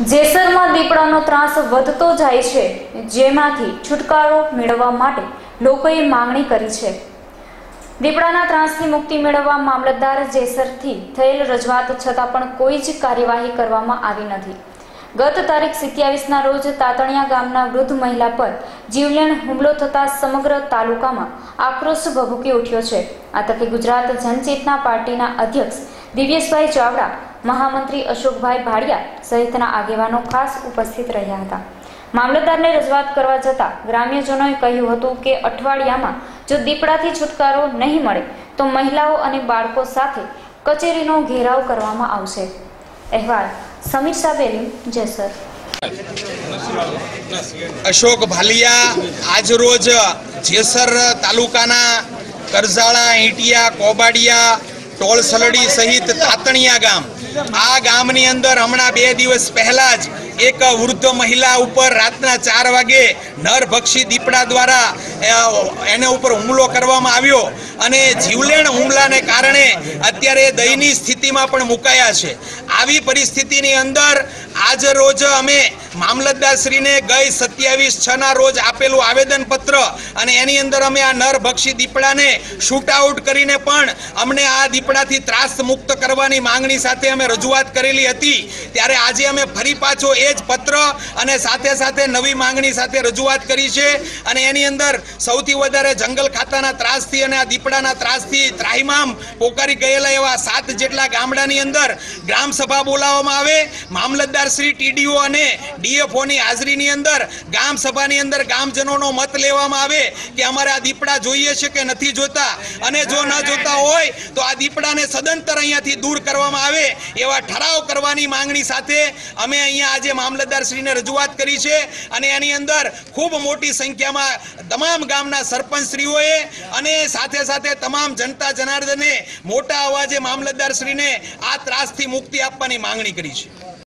જેસરમાં દીપડાનો ત્રાસ વધતો જાય છે, જેમાંથી છુટકારો મેળવવા માટે લોકોએ માંગણી કરી છે. દીપડાના ત્રાસથી મુક્તિ મેળવવા મામલતદાર જેસરથી થયેલ રજૂઆત છતાં પણ કોઈ જ કાર્યવાહી કરવામાં આવી નથી. ગત તારીખ સિત્યાવીસના રોજ તાતણિયા ગામના વૃદ્ધ મહિલા પર જીવલેણ હુમલો થતા સમગ્ર તાલુકામાં આક્રોશ ભભૂકી ઉઠ્યો છે. આ તકે ગુજરાત જનચેતના પાર્ટીના અધ્યક્ષ દિવ્યેશભાઈ ચાવડા મહામંત્રી અશોકભાઈ ભાડિયા સહિતના આગેવાનો ખાસ ઉપસ્થિત રહ્યા હતા. મામલતદારને રજૂઆત કરવા જતાં ગ્રામ્યજનોએ કહ્યું હતું કે અઠવાડિયામાં જો દીપડાથી છુટકારો નહીં મળે, તો મહિલાઓ અને બાળકો સાથે કચેરીનો ઘેરાવ કરવામાં આવશે. અહેવાલ, સમીર સાબેલી, જેસર. અશોક ભાલિયા આજરોજ જેસર તાલુકાના કરજાળા ઈંટિયા, કોબાડિયા, ટોળસલડી સહિત તાતણિયા ગામ આ ગામની અંદર હમણાં બે દિવસ પહેલા જ એક વૃદ્ધ મહિલા ઉપર રાતના ચાર વાગે નરભક્ષી દીપડા દ્વારા એને ઉપર હુમલો કરવામાં આવ્યો અને જીવલેણ હુમલાને કારણે અત્યારે દયનીય સ્થિતિમાં પણ મુકાયા છે. આવી પરિસ્થિતિની અંદર આજ રોજ અમે મામલતદારશ્રીને ગઈ સત્યાવીસ છના રોજ આપેલું આવેદનપત્ર અને એની અંદર અમે આ નરભક્ષી દીપડાને શૂટ આઉટ કરીને પણ અમને આ દીપડાથી ત્રાસ મુક્ત કરવાની માંગણી સાથે અમે રજૂઆત કરેલી હતી. ત્યારે આજે અમે ફરી પાછો એ જ પત્ર અને સાથે સાથે નવી માંગણી સાથે રજૂઆત કરી છે. અને એની અંદર સૌથી વધારે જંગલ ખાતાના ત્રાસથી અને આ દીપડાના ત્રાસથી ત્રાહિમામ પોકારી ગયેલા એવા સાત જેટલા ગામડાની અંદર ગ્રામ સભા બોલાવવામાં આવે. મામલતદાર શ્રી ટીડીઓ અને ડીએફઓની હાજરીની અંદર ગામ સભાની અંદર ગામજનોનો મત લેવામાં આવે. કે અમારે આ દીપડા જોઈએ છે કે નથી જોતા? અને જો ન જોતા હોય, તો આ દીપડાને સદંતર અહીંયાથી દૂર કરવામાં આવે એવા ઠરાવ કરવાની માંગણી સાથે અમે અહીંયા આજે મામલતદાર શ્રીને રજૂઆત કરી છે. અને એની અંદર ખૂબ મોટી સંખ્યામાં તમામ ગામના સરપંચશ્રીઓએ અને સાથે સાથે તમામ જનતા જનાર્દને મોટા અવાજે મામલતદાર શ્રીને આ ત્રાસથી મુક્તિ આપવાની માંગણી કરી છે.